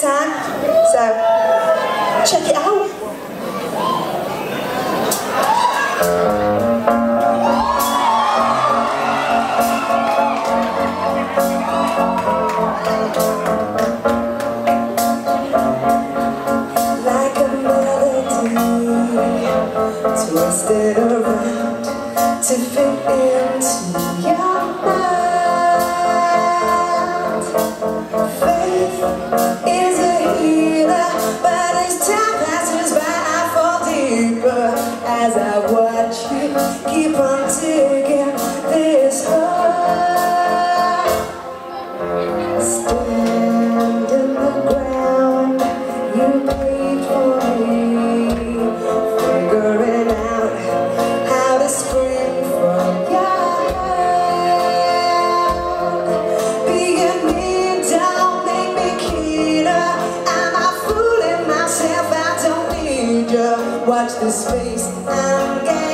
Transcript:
time. So check it out. girl, watch this face, again.